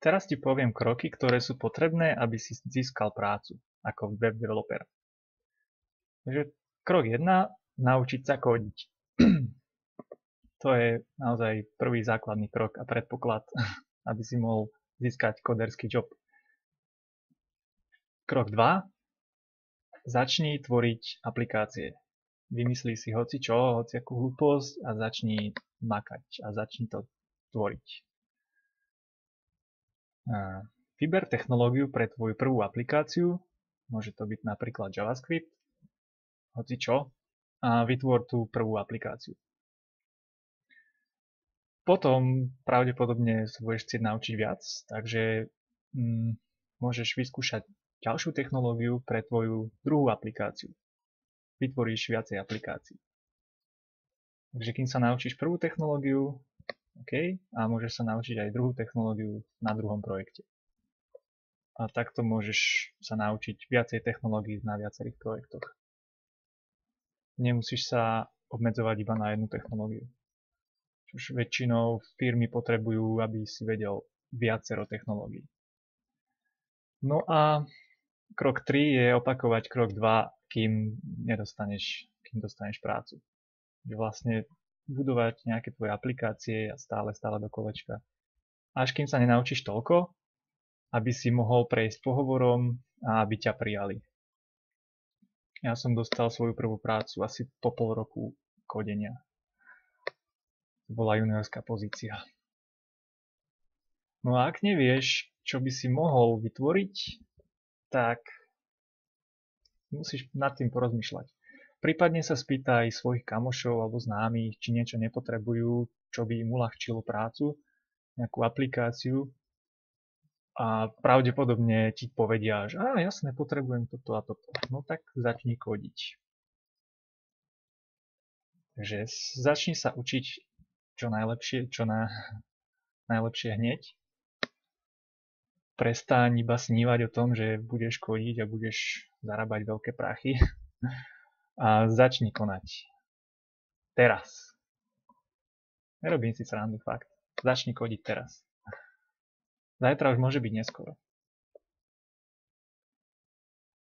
Teraz ti poviem kroky, ktoré sú potrebné, aby si získal prácu ako web developer. Takže krok 1. Naučiť sa kodiť. to je naozaj prvý základný krok a predpoklad, aby si mohol získať koderský job. Krok 2. Začni tvoriť aplikácie. Vymyslí si hoci čo, hoci akú hlúposť a začni makať a začni to tvoriť. Vyber technológiu pre tvoju prvú aplikáciu, môže to byť napríklad JavaScript, hoci čo, a vytvor tú prvú aplikáciu. Potom pravdepodobne sa budeš chcieť naučiť viac, takže mm, môžeš vyskúšať ďalšiu technológiu pre tvoju druhú aplikáciu. Vytvoríš viacej aplikácií. Takže kým sa naučíš prvú technológiu, OK, a môžeš sa naučiť aj druhú technológiu na druhom projekte. A takto môžeš sa naučiť viacej technológií na viacerých projektoch. Nemusíš sa obmedzovať iba na jednu technológiu. Už väčšinou firmy potrebujú, aby si vedel viacero technológií. No a krok 3 je opakovať krok 2, kým nedostaneš, kým dostaneš prácu. Vlastne budovať nejaké tvoje aplikácie a stále, stále do kolečka. Až kým sa nenaučíš toľko, aby si mohol prejsť pohovorom a aby ťa prijali. Ja som dostal svoju prvú prácu asi po pol roku kodenia. To bola juniorská pozícia. No a ak nevieš, čo by si mohol vytvoriť, tak musíš nad tým porozmýšľať. Prípadne sa spýtaj svojich kamošov alebo známych, či niečo nepotrebujú, čo by im uľahčilo prácu, nejakú aplikáciu, a pravdepodobne ti povedia, že á, jasne, potrebujem toto a toto. No tak začni kodiť. Takže začni sa učiť čo najlepšie, čo na, najlepšie hneď. Prestaň iba snívať o tom, že budeš kodiť a budeš zarábať veľké prachy. A začni konať. Teraz. Nerobím si srandu, fakt. Začni kodiť teraz. Zajtra už môže byť neskoro.